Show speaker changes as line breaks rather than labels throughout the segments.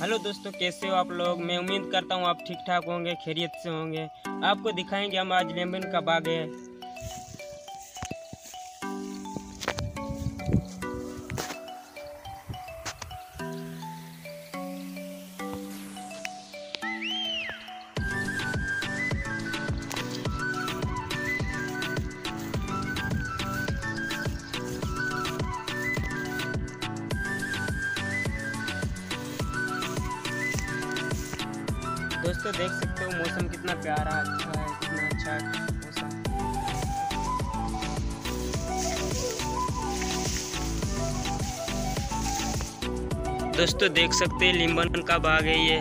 Hello दोस्तों, कैसे हो आप लोग? मैं उम्मीद करता हूँ आप ठीक ठाक होंगे, खैरियत से होंगे। आपको दिखाएँगे हम आज लेमन का बाग है। दोस्तों, देख सकते हो मौसम कितना प्यारा अच्छा है, कितना अच्छा है मौसम। दोस्तों, देख सकते हैं लिम्बन का बाग है। ये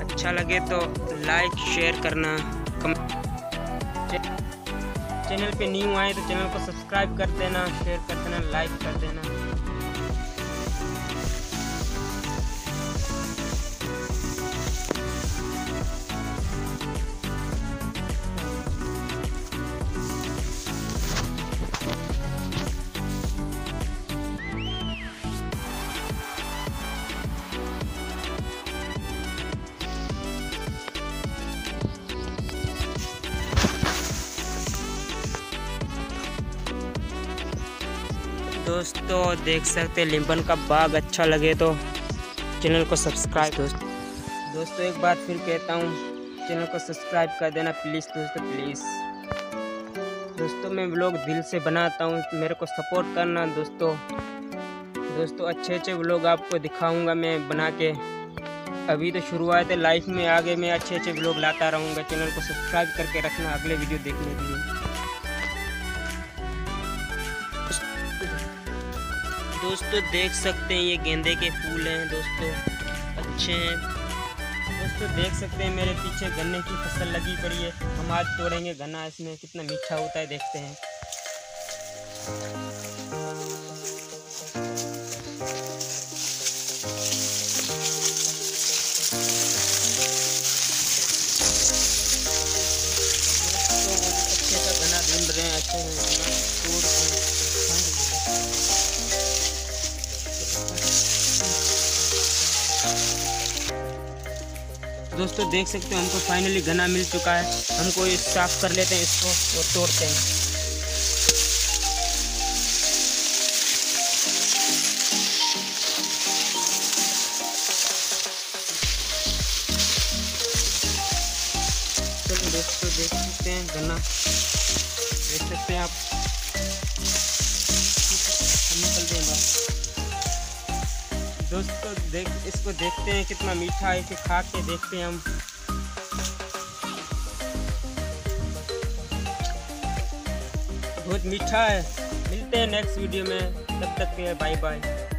अच्छा लगे तो लाइक शेयर करना। चैनल पे न्यू आए तो चैनल को सब्सक्राइब कर देना शेयर कर देना लाइक कर देना। दोस्तों, देख सकते लिम्बन का बाग अच्छा लगे तो चैनल को सब्सक्राइब दोस्तों दोस्तों, एक बार फिर कहता हूँ, चैनल को सब्सक्राइब कर देना प्लीज़ दोस्तों प्लीज़। दोस्तों, मैं व्लॉग दिल से बनाता हूँ, मेरे को सपोर्ट करना दोस्तों। दोस्तों अच्छे अच्छे व्लॉग आपको दिखाऊँगा मैं बना के। अभी तो शुरुआत है, लाइफ में आगे मैं अच्छे अच्छे व्लॉग लाता रहूँगा, चैनल को सब्सक्राइब करके रखना अगले वीडियो देखने के लिए। दोस्तों, देख सकते हैं ये गेंदे के फूल हैं दोस्तों। अच्छे हैं। दोस्तों, देख सकते हैं मेरे पीछे गन्ने की फ़सल लगी पड़ी है। हम आज तोड़ेंगे गन्ना, इसमें कितना मीठा होता है, देखते हैं। अच्छे सा गन्ना ढूंढ रहे हैं, अच्छे से दोस्तों, देख सकते हो, हमको फाइनली गन्ना मिल चुका है। हमको ये साफ़ कर लेते हैं इसको और तोड़ते हैं। दोस्तों, देख सकते हैं गन्ना। देख सकते हैं आप। दोस्तों, देख, इसको देखते हैं कितना मीठा है, इसे खा के देखते हैं हम। बहुत मीठा है। मिलते हैं नेक्स्ट वीडियो में। तब तक के बाय बाय